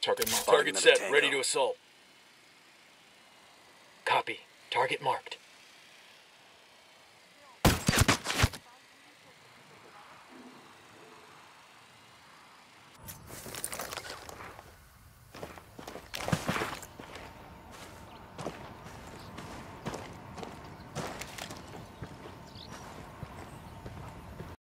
Target. Target set, ready to assault. Copy. Target marked.